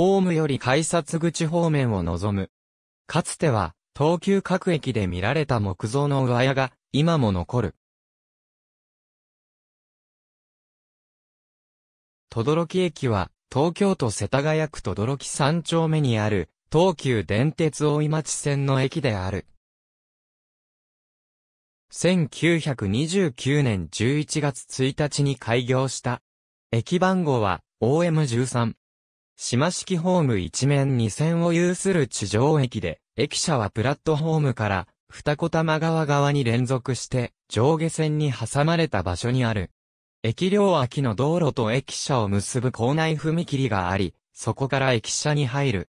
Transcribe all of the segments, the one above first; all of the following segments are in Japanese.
ホームより改札口方面を望む。かつては、東急各駅で見られた木造の上屋が、今も残る。轟駅は、東京都世田谷区轟三丁目にある、東急電鉄大井町線の駅である。1929年11月1日に開業した。駅番号は OM13。島式ホーム一面二線を有する地上駅で、駅舎はプラットホームから二子玉川側に連続して上下線に挟まれた場所にある。駅両脇の道路と駅舎を結ぶ構内踏切があり、そこから駅舎に入る。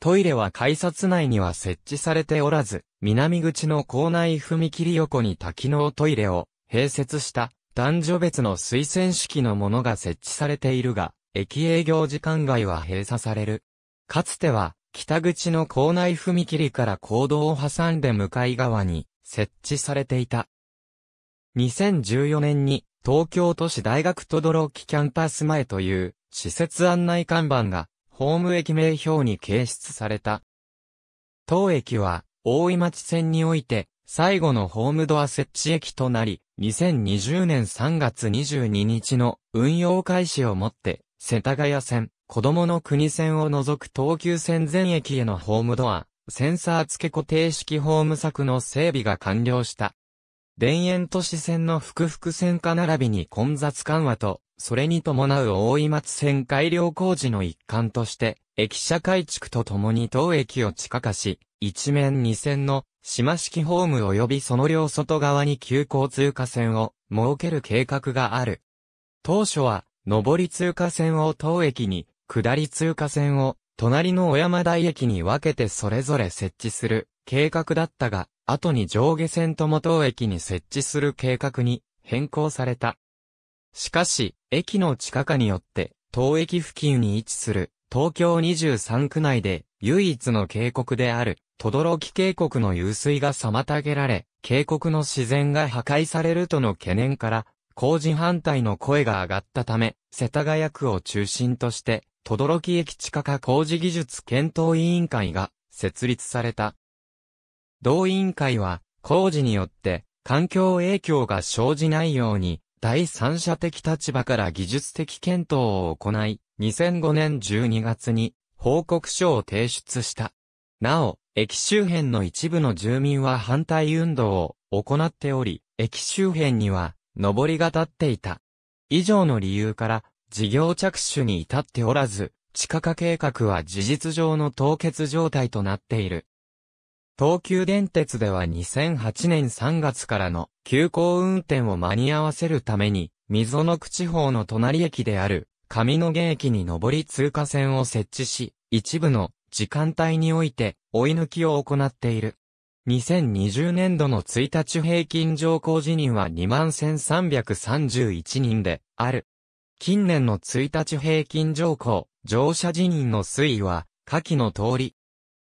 トイレは改札内には設置されておらず、南口の構内踏切横に多機能トイレを併設した男女別の推薦式のものが設置されているが、駅営業時間外は閉鎖される。かつては、北口の構内踏切から行動を挟んで向かい側に設置されていた。2014年に東京都市大学都道キャンパス前という施設案内看板がホーム駅名表に掲出された。当駅は、大井町線において、最後のホームドア設置駅となり、2020年3月22日の運用開始をもって、世田谷線、子供の国線を除く東急線全駅へのホームドア、センサー付け固定式ホーム柵の整備が完了した。田園都市線の複々線化並びに混雑緩和と、それに伴う大井松線改良工事の一環として、駅舎改築とともに当駅を地下化し、一面二線の島式ホーム及びその両外側に急行通過線を設ける計画がある。当初は、上り通過線を当駅に、下り通過線を隣の小山台駅に分けてそれぞれ設置する計画だったが、後に上下線と元駅に設置する計画に変更された。しかし、駅の地下化によって、当駅付近に位置する東京23区内で唯一の渓谷である、轟渓谷の湧水が妨げられ、渓谷の自然が破壊されるとの懸念から、工事反対の声が上がったため、世田谷区を中心として、轟駅地下化工事技術検討委員会が設立された。同委員会は、工事によって、環境影響が生じないように、第三者的立場から技術的検討を行い、2005年12月に報告書を提出した。なお、駅周辺の一部の住民は反対運動を行っており、駅周辺には、上りが立っていた。以上の理由から、事業着手に至っておらず、地下化計画は事実上の凍結状態となっている。東急電鉄では2008年3月からの急行運転を間に合わせるために、溝の区地方の隣駅である上野毛駅に上り通過線を設置し、一部の時間帯において追い抜きを行っている。2020年度の1日平均乗降時人は21,331人である。近年の1日平均乗降、乗車時人の推移は下記の通り、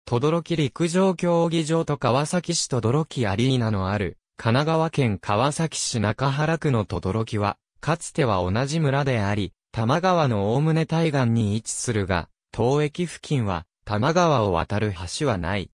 轟陸上競技場と川崎市轟アリーナのある、神奈川県川崎市中原区の轟は、かつては同じ村であり、多摩川の大宗対岸に位置するが、当駅付近は、多摩川を渡る橋はない。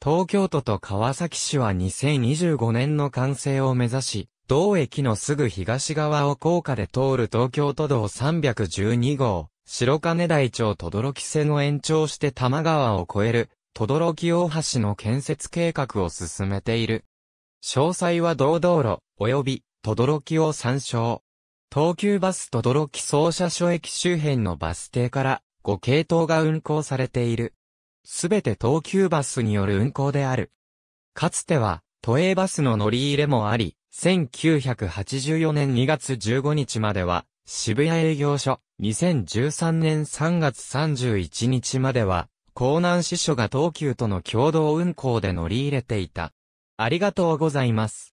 東京都と川崎市は2025年の完成を目指し、同駅のすぐ東側を高架で通る東京都道312号、白金台町轟線を延長して多摩川を越える、轟大橋の建設計画を進めている。詳細は同道路、及び、轟を参照。東急バス轟総社所駅周辺のバス停から、5系統が運行されている。すべて東急バスによる運行である。かつては、都営バスの乗り入れもあり、1984年2月15日までは、渋谷営業所、2013年3月31日までは、江南支所が東急との共同運行で乗り入れていた。ありがとうございます。